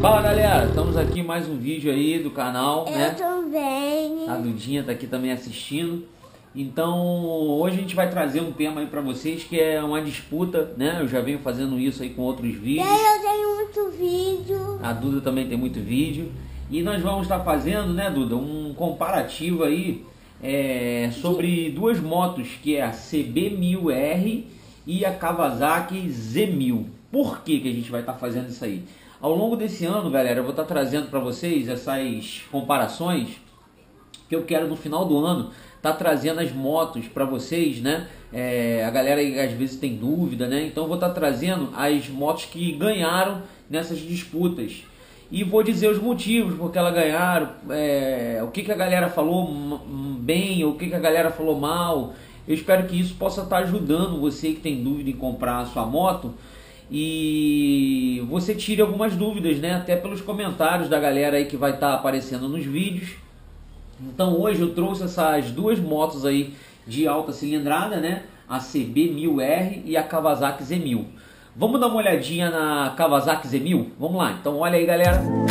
Fala galera, estamos aqui mais um vídeo aí do canal, Eu né? também. A Dudinha tá aqui também assistindo. Então, hoje a gente vai trazer um tema aí pra vocês que é uma disputa, né? Eu já venho fazendo isso aí com outros vídeos. Eu tenho muito vídeo. A Duda também tem muito vídeo. E nós vamos estar fazendo, né, Duda, um comparativo aí é, sobre duas motos, que é a CB1000R e a Kawasaki Z1000. Por que, que a gente vai estar fazendo isso aí? Ao longo desse ano, galera, eu vou estar trazendo para vocês essas comparações que eu quero no final do ano tá trazendo as motos para vocês, né? É, a galera às vezes tem dúvida, né? Então vou estar trazendo as motos que ganharam nessas disputas e vou dizer os motivos porque elas ganharam, é, o que, que a galera falou bem, o que, que a galera falou mal. Eu espero que isso possa estar ajudando você que tem dúvida em comprar a sua moto e você tire algumas dúvidas, né? Até pelos comentários da galera aí que vai estar aparecendo nos vídeos. Então hoje eu trouxe essas duas motos aí de alta cilindrada, né? A CB1000R e a Kawasaki Z1000. Vamos dar uma olhadinha na Kawasaki Z1000? Vamos lá. Então olha aí, galera.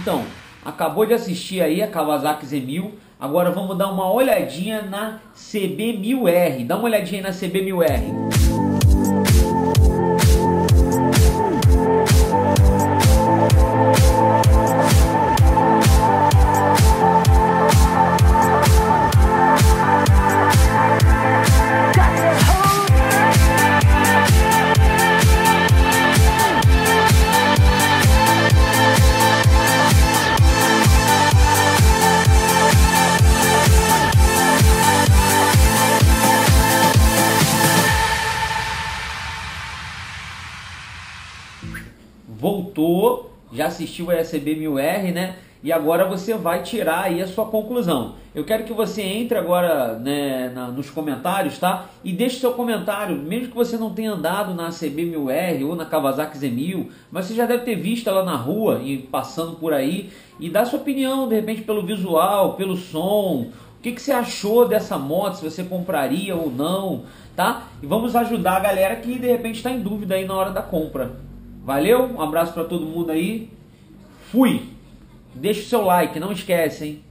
Então, acabou de assistir aí a Kawasaki Z1000. Agora vamos dar uma olhadinha na CB1000R. Dá uma olhadinha na CB1000R. Voltou, já assistiu a SB 1000R, né? E agora você vai tirar aí a sua conclusão. Eu quero que você entre agora né, na, nos comentários, tá? E deixe seu comentário, mesmo que você não tenha andado na CB 1000R ou na Kawasaki Z1000, mas você já deve ter visto ela na rua e passando por aí e dá sua opinião, de repente pelo visual, pelo som, o que, que você achou dessa moto, se você compraria ou não, tá? E vamos ajudar a galera que de repente está em dúvida aí na hora da compra. Valeu, um abraço para todo mundo aí. Fui. Deixa o seu like, não esquece, hein?